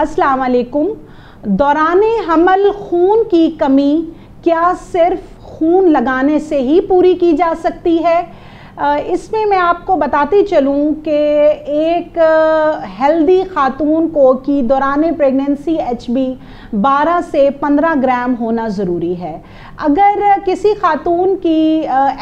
अस्सलाम वालेकुम दौरान हमल खून की कमी क्या सिर्फ़ खून लगाने से ही पूरी की जा सकती है? इसमें मैं आपको बताती चलूँ कि एक हेल्दी खातून को कि दौरान प्रेगनेंसी एच बी बारह से पंद्रह ग्राम होना ज़रूरी है। अगर किसी खातून की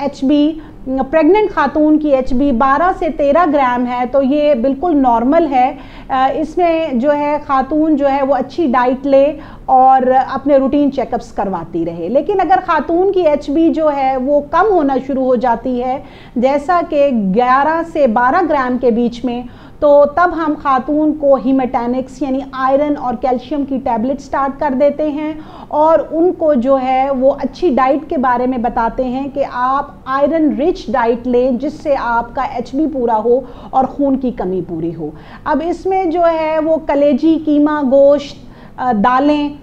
एच बी प्रेग्नेंट खातून की एच बी बारह से तेरह ग्राम है तो ये बिल्कुल नॉर्मल है। इसमें जो है खातून जो है वो अच्छी डाइट ले और अपने रूटीन चेकअप्स करवाती रहे। लेकिन अगर ख़ातून की एचबी जो है, वो कम होना शुरू हो जाती है, जैसा कि 11 से 12 ग्राम के बीच में तो तब हम खातून को हीमेटैनिक्स यानी आयरन और कैल्शियम की टैबलेट स्टार्ट कर देते हैं और उनको जो है, वो अच्छी डाइट के बारे में बताते हैं कि आप आयरन रिच डाइट लें जिससे आपका एचबी पूरा हो और खून की कमी पूरी हो। अब इसमें जो है, वो कलेजी, कीमा, गोश्त दालें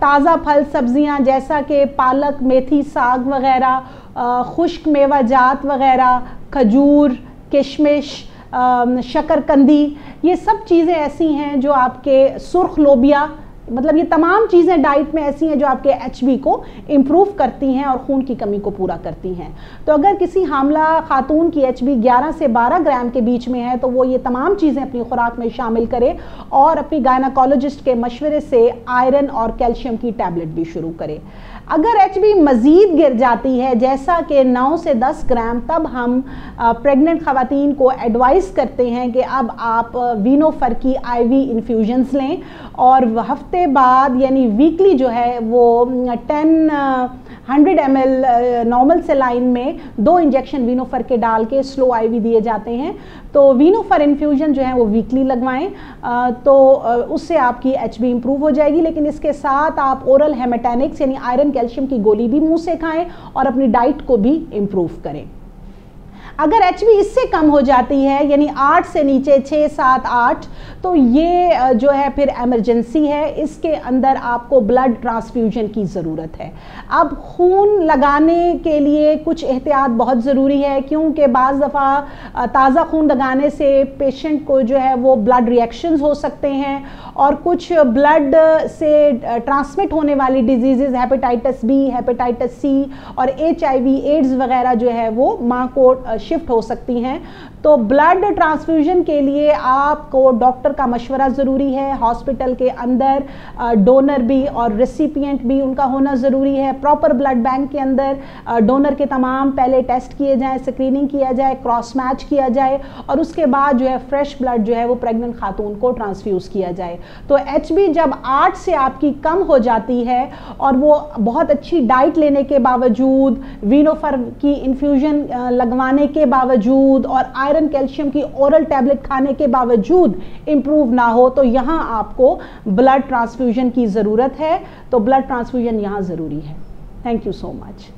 ताज़ा फल सब्ज़ियाँ जैसा कि पालक, मेथी, साग वगैरह खुश्क मेवा जात वगैरह, खजूर, किशमिश शकरकंदी ये सब चीज़ें ऐसी हैं जो आपके सुर्ख लोबिया मतलब ये तमाम चीज़ें डाइट में ऐसी हैं जो आपके एच को इम्प्रूव करती हैं और खून की कमी को पूरा करती हैं। तो अगर किसी हामला खातून की एच बी ग्यारह से बारह ग्राम के बीच में है तो वो ये तमाम चीज़ें अपनी खुराक में शामिल करे और अपनी गायनाकोलॉजिस्ट के मशवरे से आयरन और कैल्शियम की टैबलेट भी शुरू करे। अगर एच मज़ीद गिर जाती है, जैसा कि 9 से 10 ग्राम, तब हम प्रेग्नेंट खातन को एडवाइस करते हैं कि अब आप वीनोफर की आईवी इन्फ्यूजन्स लें और हफ़्ते बाद, यानी वीकली जो है, वो 10 100 एम एल नॉर्मल सेलाइन में दो इंजेक्शन वीनोफर के डाल के स्लो आईवी दिए जाते हैं। तो वीनोफर इन्फ्यूजन जो है, वो वीकली लगवाएँ। तो उससे आपकी एच बी इम्प्रूव हो जाएगी, लेकिन इसके साथ आप ओरल हेमेटेनिक्स यानी आयरन कैल्शियम की गोली भी मुँह से खाएँ और अपनी डाइट को भी इंप्रूव करें। अगर एच इससे कम हो जाती है, यानी आठ से नीचे छः सात, आठ तो ये जो है फिर एमरजेंसी है। इसके अंदर आपको ब्लड ट्रांसफ्यूजन की ज़रूरत है। अब खून लगाने के लिए कुछ एहतियात बहुत ज़रूरी है, क्योंकि बाज़ दफ़ा ताज़ा खून लगाने से पेशेंट को जो है वो ब्लड रिएक्शंस हो सकते हैं और कुछ ब्लड से ट्रांसमिट होने वाली disease hepatitis B hepatitis C और एचआईवी एड्स वगैरह जो है वो माँ को शिफ्ट हो सकती हैं। तो ब्लड ट्रांसफ्यूजन के लिए आपको डॉक्टर का मशवरा ज़रूरी है। हॉस्पिटल के अंदर डोनर भी और रेसिपिएंट भी उनका होना ज़रूरी है। प्रॉपर ब्लड बैंक के अंदर डोनर के तमाम पहले टेस्ट किए जाएँ, स्क्रीनिंग किया जाए, क्रॉस मैच किया जाए और उसके बाद जो है फ्रेश ब्लड जो है वो प्रेग्नेंट खातून को ट्रांसफ्यूज़ किया जाए। तो एचबी जब आठ से आपकी कम हो जाती है और वो बहुत अच्छी डाइट लेने के बावजूद वीनोफर की इन्फ्यूजन लगवाने के बावजूद और आयरन कैल्शियम की ओरल टैबलेट खाने के बावजूद इंप्रूव ना हो तो यहाँ आपको ब्लड ट्रांसफ्यूजन की ज़रूरत है। तो ब्लड ट्रांसफ्यूजन यहाँ ज़रूरी है। Thank you so much